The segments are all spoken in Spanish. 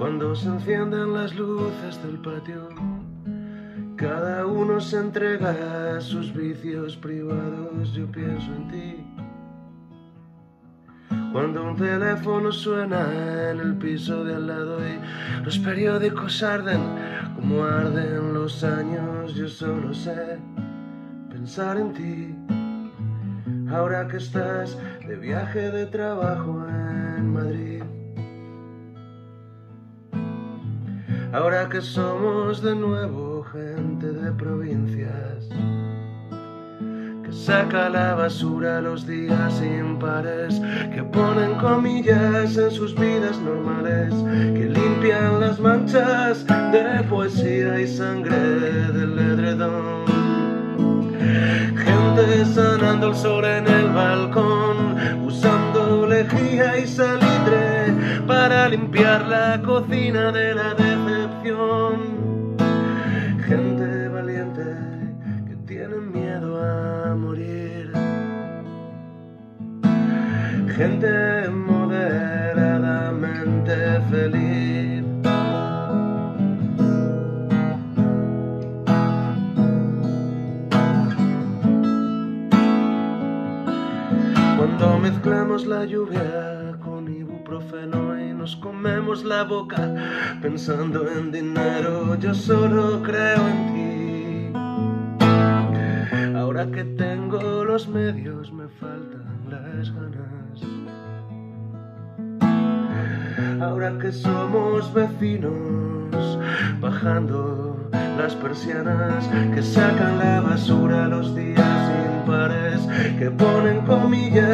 Cuando se encienden las luces del patio, cada uno se entrega a sus vicios privados, yo pienso en ti. Cuando un teléfono suena en el piso de al lado y los periódicos arden como arden los años, yo solo sé pensar en ti. Ahora que estás de viaje de trabajo en Madrid. Ahora que somos de nuevo gente de provincias que saca la basura los días impares, que ponen comillas en sus vidas normales, que limpian las manchas de poesía y sangre del edredón. Gente sanando el sol en el balcón, usando lejía y salitre para limpiar la cocina de la Gente valiente que tiene miedo a morir. Gente moderadamente feliz. Cuando mezclamos la lluvia con y nos comemos la boca pensando en dinero, yo solo creo en ti. Ahora que tengo los medios me faltan las ganas. Ahora que somos vecinos, bajando las persianas que sacan la basura los días impares, que ponen comillas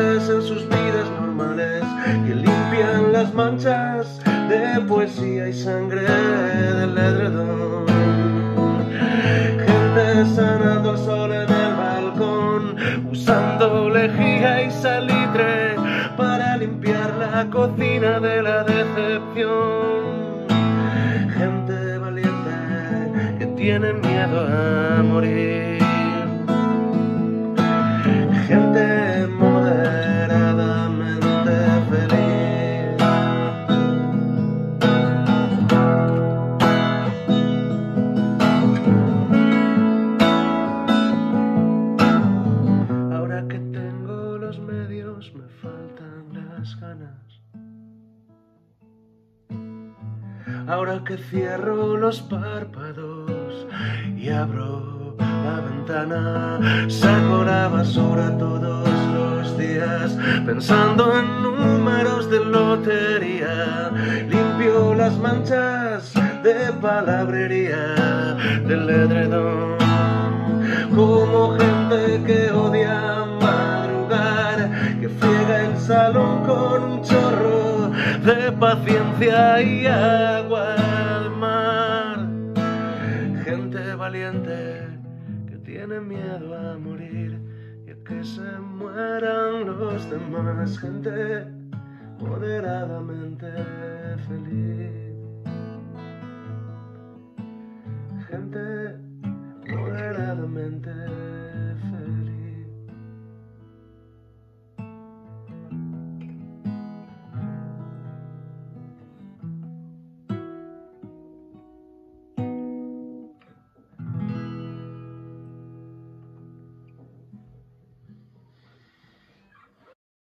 las manchas de poesía y sangre del edredón. Gente sanando el sol en el balcón, usando lejía y salitre para limpiar la cocina de la decepción. Gente valiente que tiene miedo a morir. Ahora que cierro los párpados y abro la ventana, saco la basura todos los días, pensando en números de lotería, limpio las manchas de palabrería del edredón, como gente que odia de paciencia y agua al mar. Gente valiente que tiene miedo a morir y a que se mueran los demás. Gente moderadamente feliz. Gente moderadamente feliz.